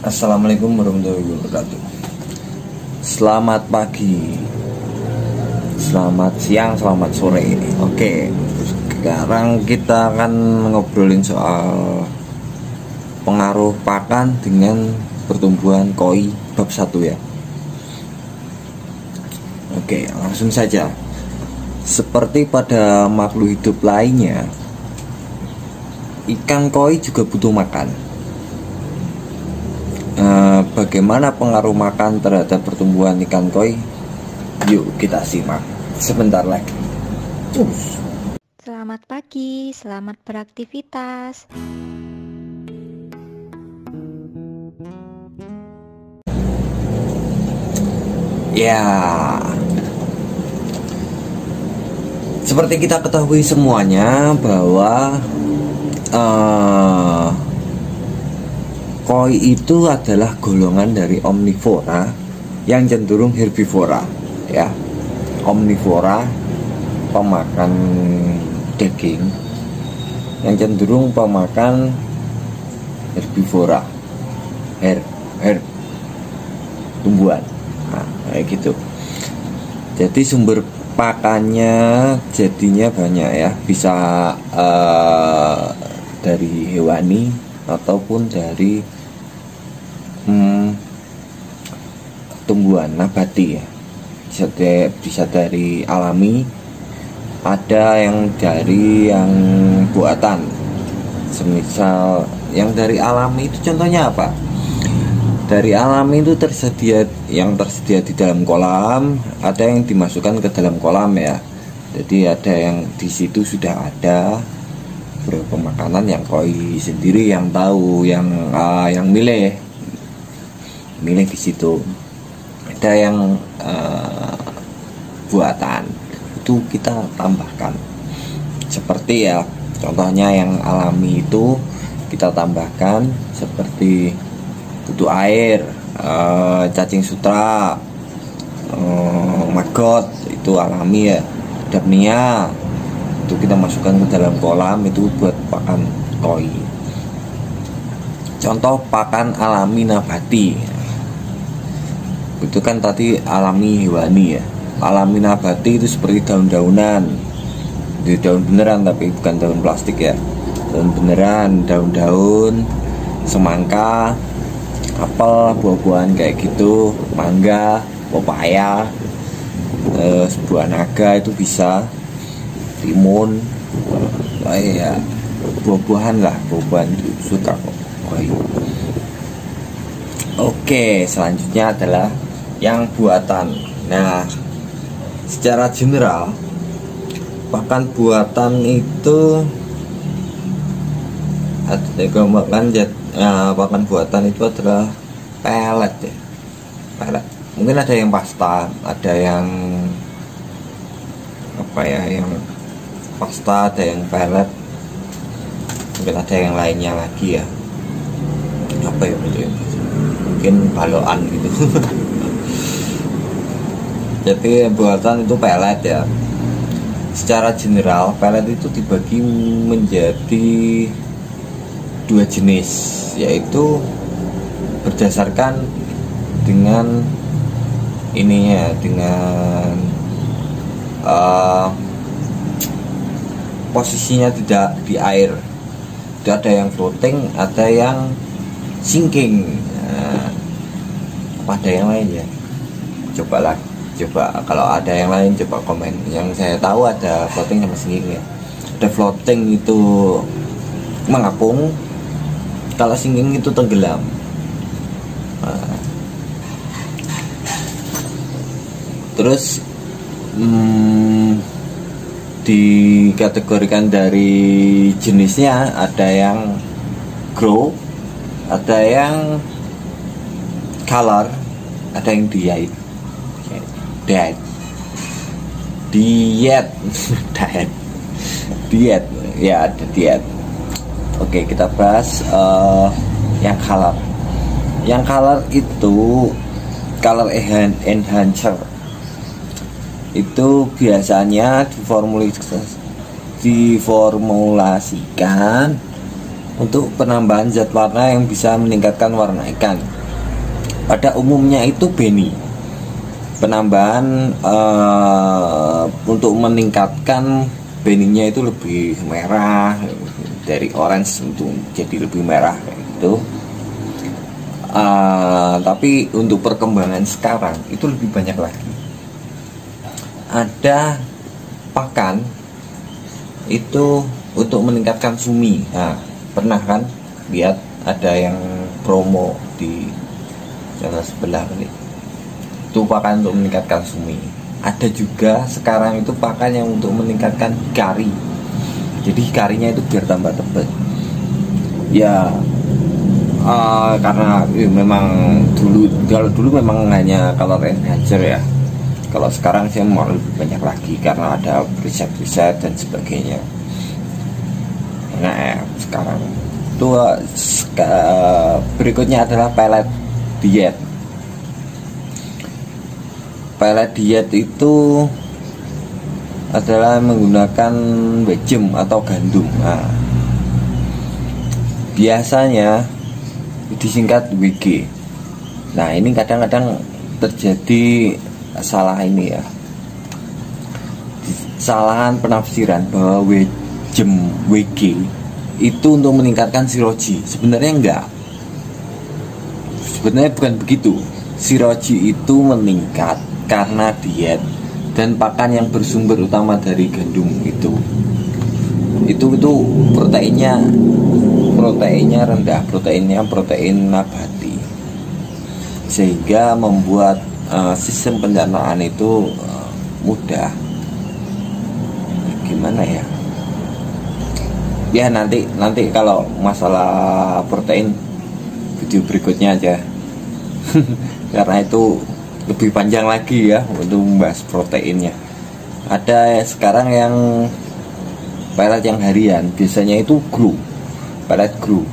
Assalamualaikum warahmatullahi wabarakatuh. Selamat pagi. Selamat siang, selamat sore. Oke Sekarang kita akan ngobrolin soal Pengaruh pakan dengan pertumbuhan koi bab satu ya. Oke langsung saja. Seperti pada makhluk hidup lainnya Ikan koi juga butuh makan bagaimana pengaruh makan terhadap pertumbuhan ikan koi? Yuk kita simak sebentar lagi. Cus. Selamat pagi, selamat beraktivitas. Ya, seperti kita ketahui semuanya bahwa uh, koi itu adalah golongan dari omnivora yang cenderung herbivora ya. Omnivora pemakan daging yang cenderung pemakan herbivora her her tumbuhan. Nah, kayak gitu. Jadi sumber pakannya jadinya banyak ya. Bisa uh, dari hewani ataupun dari hmm, tumbuhan nabati ya. Bisa, de, bisa dari alami. Ada yang dari yang buatan. Semisal yang dari alami itu contohnya apa? Dari alami itu tersedia yang tersedia di dalam kolam ada yang dimasukkan ke dalam kolam ya. Jadi ada yang di situ sudah ada beberapa makanan yang koi sendiri yang tahu yang uh, yang milih milih di situ. Ada yang uh, buatan itu kita tambahkan. Seperti ya contohnya yang alami itu kita tambahkan seperti butuh air uh, cacing sutra uh, maggot itu alami ya. Dapnia itu kita masukkan ke dalam kolam itu buat pakan koi. Contoh pakan alami nabati itu kan tadi alami hewani ya. Alami nabati itu seperti daun-daunan. Di daun beneran tapi bukan daun plastik ya. Daun beneran daun-daun semangka apel buah-buahan kayak gitu mangga pepaya eh, sebuah naga itu bisa timun eh, ya buah-buahan lah buah-buahan suka kok. Oke, selanjutnya adalah yang buatan. Nah, secara general pakan buatan itu ada gambarkan ya, pakan buatan itu adalah pelet ya. Pelet. Mungkin ada yang pasta ada yang apa ya yang pasta ada yang pelet. Mungkin ada yang lainnya lagi ya. Apa ya mungkin baloan gitu jadi buatan itu pelet ya. Secara general pelet itu dibagi menjadi dua jenis yaitu berdasarkan dengan ininya dengan uh, posisinya tidak di air. Tidak ada yang floating ada yang sinking. Nah, ada yang lain ya? Coba lagi coba kalau ada yang lain coba komen. Yang saya tahu ada floating sama sinking ya. Ada floating itu mengapung. Kalau sinking itu tenggelam. Nah. terus hmm, dikategorikan dari jenisnya ada yang grow ada yang color ada yang diet diet diet. Diet diet. Ya diet. Oke kita bahas uh, yang color yang color itu color enhancer. Itu biasanya diformulasikan diformulasikan untuk penambahan zat warna yang bisa meningkatkan warna ikan. Pada umumnya itu beni. Penambahan uh, untuk meningkatkan beninya itu lebih merah dari orange untuk jadi lebih merah gitu. Uh, tapi untuk perkembangan sekarang itu lebih banyak lagi. Ada pakan itu untuk meningkatkan sumi. Nah, pernah kan lihat ada yang promo di channel sebelah ini itu pakan untuk meningkatkan sumi. Ada juga sekarang itu pakan yang untuk meningkatkan kari. Jadi karinya itu biar tambah tebal. Ya uh, karena ya, memang dulu kalau dulu memang hanya kalau enhancer ya. Kalau sekarang saya mau lebih banyak lagi karena ada riset-riset dan sebagainya. Nah sekarang. Itu uh, berikutnya adalah pelet diet pelet diet itu adalah menggunakan bejem atau gandum. Nah, biasanya disingkat WG nah ini kadang-kadang terjadi salah ini ya. Kesalahan penafsiran bahwa jem WG itu untuk meningkatkan siroji. Sebenarnya enggak. Sebenarnya bukan begitu. Siroji itu meningkat karena diet dan pakan yang bersumber utama dari gandum itu. Itu itu proteinnya proteinnya rendah proteinnya protein nabati. Sehingga membuat uh, sistem pencernaan itu uh, mudah. Gimana ya? Ya nanti nanti kalau masalah protein video berikutnya aja. Karena itu lebih panjang lagi ya untuk membahas proteinnya. Ada sekarang yang pelet yang harian biasanya itu glue pelet glue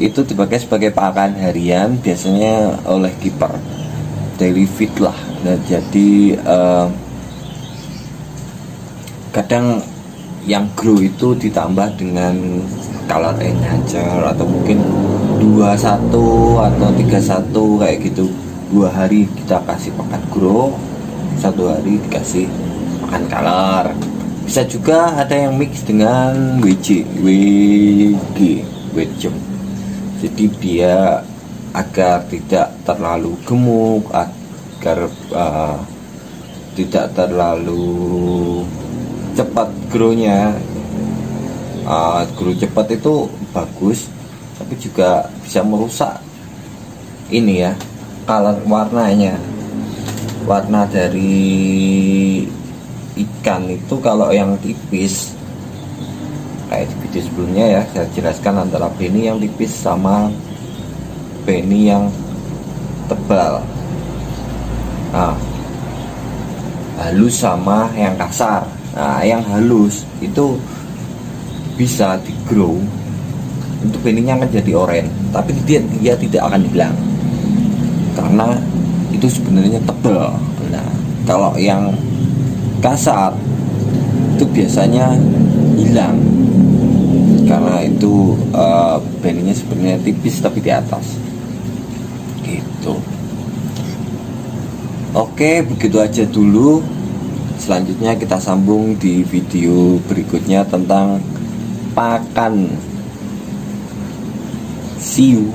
itu dipakai sebagai pakan harian biasanya oleh kiper. Daily feed lah. Nah, jadi uh, kadang yang grow itu ditambah dengan color enhancer atau mungkin 21 atau 31 kayak gitu dua hari kita kasih pakan grow satu hari dikasih pakan color bisa juga ada yang mix dengan WC WG WGM jadi dia agar tidak terlalu gemuk agar uh, tidak terlalu cepat grownya uh, grow cepat itu bagus tapi juga bisa merusak ini ya color warnanya. Warna dari ikan itu kalau yang tipis kayak di video sebelumnya ya saya jelaskan antara beni yang tipis sama beni yang tebal. Nah halus sama yang kasar. Nah, yang halus itu bisa di grow untuk benihnya akan jadi oranye, tapi dia dia tidak akan hilang karena itu sebenarnya tebal. Nah, kalau yang kasar itu biasanya hilang. Karena itu uh, benihnya sebenarnya tipis tapi di atas. Gitu. Oke begitu aja dulu. Selanjutnya kita sambung di video berikutnya tentang pakan. See you